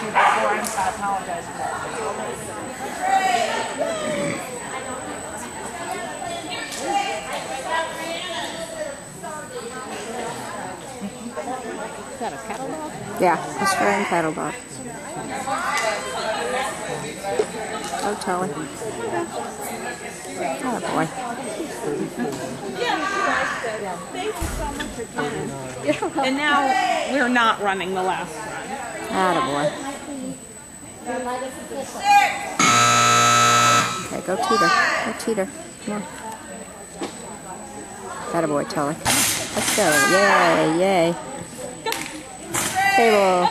I'm I apologize for that. Is that a cattle dog? Yeah, Australian cattle dog. Oh, Tully. Oh, boy. And now we're not running the last run. Attaboy. Okay, go teeter. Go teeter. Come on. Attaboy, Tully. Let's go. Yay, yay. Table.